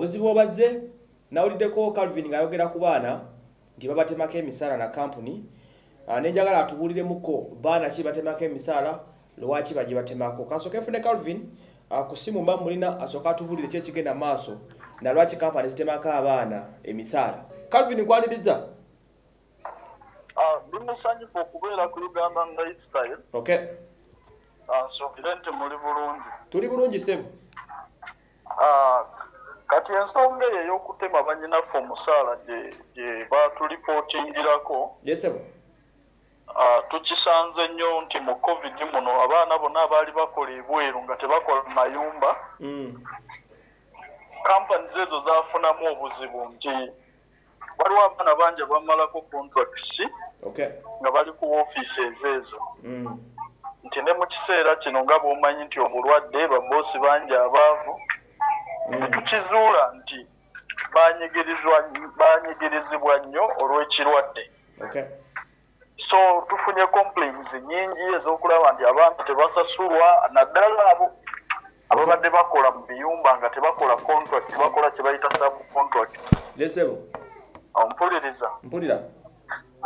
obuzibu obazze nawuliddeko calvin ng'ayogera ku baana nti babatemako emisaala na kampuni Ah, nenjagala atubuuliremuko baana ki batemako emisaala lwaki bagi batemako? Kansooke nfune calvin ah, ku simu mba mulina asooka atubuulire ki ekigenda maaso na lwaki kampani zitemako abaana emisaala? Calvin nkwaniriza. Ah, ndi musanyufu okubeera ku uganda lifestyle okay. Nsogere nti muli bulungi. Tuli bulungi sebo. Ah, kati ensonga eyo ey'okutema banyinaffe omusaala gye- batulipootingirako tukisanze nnyo nti mu covid muno abaana bonna abaali bakola ebweru nga tebakola mayumba mm. kampaniz ezo zafunamu obuzibu nti waliwo abaana bangi abamalako contracts okay nga bali ku ofiisi ezeezo mm. nti ne mu kiseera kino nga bw'omanyi nti obulwadde baboosi bangi abaavu Mm. tukizuula nti banyigirizwa banyigirizibwa nnyo olw'ekirwadde. Okay so tufunye complaints nyingi ez'okulaba nti abantu tebasasulwa naddala abo ababadde bakola mu biyumba nga tebakola contract bakola kye bayita sub contract. Lesebo. Ompuliriza mpulira.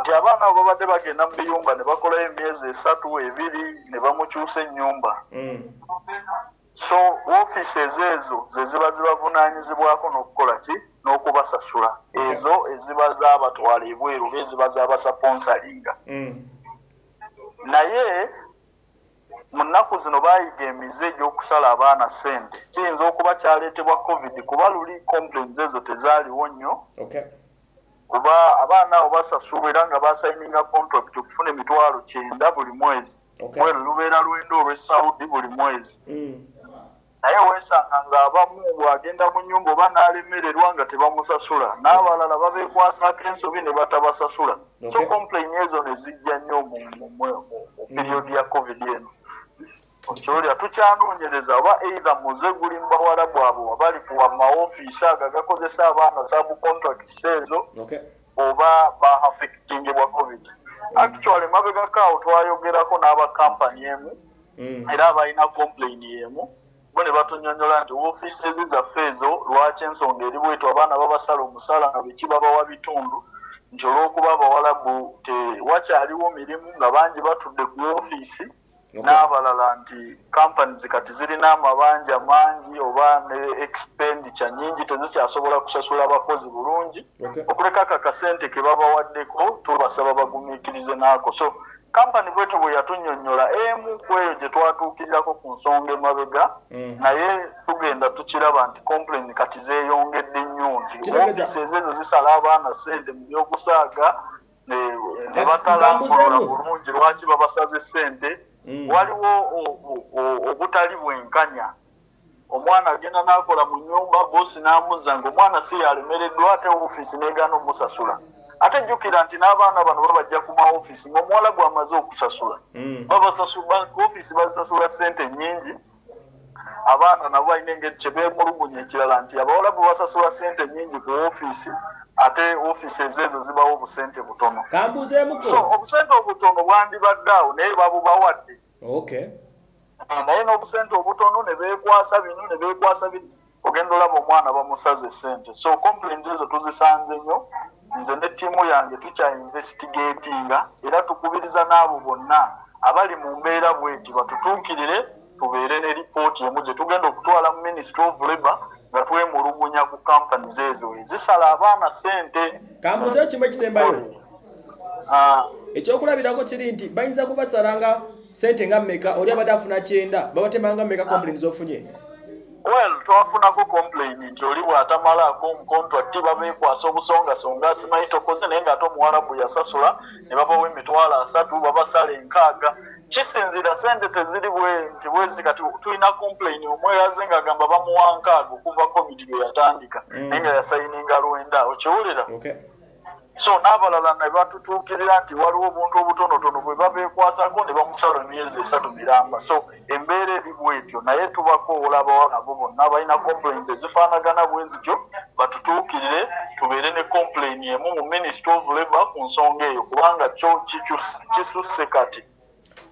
Nti abaana abo babadde bagenda mu biyumba ne bakolayo emyezi esatu ebiri ne bamukyusa ennyumba. Mm. So ofiisi ezeezo ze ziba zibavunaanyizibwako n'okukola ki? N'okubasasula. Ezo eziba zaabatwala ebweru oba eziba zaabasaponsalinga. Mm. naye mu nnaku zino baayiga emize egy'okusala abaana ssente. Kiyinza okuba kyaleetebwa covid kuba luli complaints ezo tezaaliwo nnyo. Kuba abaana abo basasulwa era nga basayininga contract okufuna emitwalo kyenda buli mwezi. Bwero lubeera lwendo olw'esaudi buli mwezi. Mm. Naye weesanga ng'abamu bw'agenda mu nnyumba oba n'alemererwa nga tebamusasula n'abalala babeekwasako ensobi ne batabasasula. So complain ezo ne zijja nnyo mu mu- mu- mu- mu periodi ya covid eno. Okyolera tukyanoonyereza oba eitha muze guli mu bawalabu abo abali ku maofiisi ago agakozesa abaana sabu contracts ezo oba bahafekitingibwa covid. Actually mabegako awo twayogerako n'abakampani emu mm. era abalina complain emu bo ne batunyonyola nti ofiisi ezi zaffe ezo lwaki ensonga eri bwetyo abaana babasala omusala nga beki babawa bitundu nti olw'okuba abawalabu tewakyaliwo mirimu nga bangi batudde ku ofiisi Okay. n'abalala nti companies kati zirina amabanja mangi oba ne expenditure nyingi tezikyasobola kusasula abakozi bulungi. Okuleka aka kasente ke babawaddeko tubasaba bagumiikirize naako so kampani bwetyo bwe yatunyonnyola emu ku eyo gye twatuukirirako ku nsonga emabega Mm. naye tugenda tukiraba nti complain kati zeeyongedde nnyo nti ofiisi ezezo zisala abaana sente mu byokusaaga ne nkambuzeemu. bulungi lwaki babasaze sente Mm. waliwo obutali bwenkanya omwana agenda n'akola mu nyumba boosi n'amuzza ngaomwana si yalemereddwa ate ofiisi n'egaana omusasula ate jjukira nti n'abaana bano babajja ku maofiisi ng'omuwala gw'amaze okusasula. Mm. babasasula ofiisi bazisasula sente nnyingi. Abaana nabo balina engeri kye beemulugunya ekirala nti abawala bwe basasula sente nnyingi ku ofiisi ate ofiisi ezeezo zibawo obusente butono. Kambuzeemuko obusente obutono bwandibadde awo naye babubawadde okay naye n'obusente obutono ne beekwasa bino ne beekwasa bino ogenda olaba omwana bamusaze sente so complaints ezo tuzisanze nnyo nze ne ttiimu yange tukyainvestigatinga era tukubiriza n'abo bonna abali mu mbeera bweti batutuukirire tubeere ne lipooti emu gye tugenda okutwala mu ministry of labour nga twemulugunya ku companies ezo ezisala abaana sente kambuzeeyo kimu ekisembayo. Ah, ekyokulabirako kiri nti bayinza kubasalanga sente nga mmeka oli abadde afuna kyenda babatemanga mmeka complain zofunye well twafunako complain nti oli bw'atamalaako omukontrakti babeekwasa obusongasonga asimanyi tokoze naye ng'ate omuwalabu yasasula ne babawo emitwalo asatu babasala enkaaga. Kisinzira sente teziri nti bwezi kati tulina complain omweraze ng'agamba bamuwa nkaaga okuva covid lwe yatandika Mm. naye nga yasayininga lwenda. Okiwulira? Okay so n'abalala ne batutuukirira nti waliwo obuntu obutonotono bwe babeekwasako ne bamusala emyezi esatu miramba so embeera eri bwetyo naye tubakoola abawala abo bonna balina complaints ezifaanagana bwe zityo batutuukirire tubeere ne complain emu mu ministry of labour ku nsonga eyo kubanga kyo kisusse kati.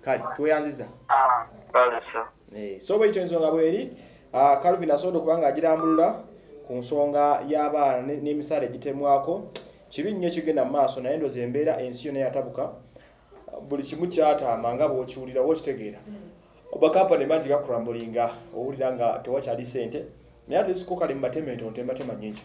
Kale tweyanziza. Kale so Eh, so bwekyo ensonga bweri ah, calvin asobodde okuba nga agirambulula ku nsonga y'abaana ne- n'emisaala egitemwako kibi nnyo ekigenda mu maaso naye ndoza embeera ensi yonna yatabuka buli kimu kyataama nga bw'okiwulira oba okitegeera bakampani mangi gakulambulinga owulira nga tewakyali sente naye ate ziko kale mu matema entonto embatema nyingi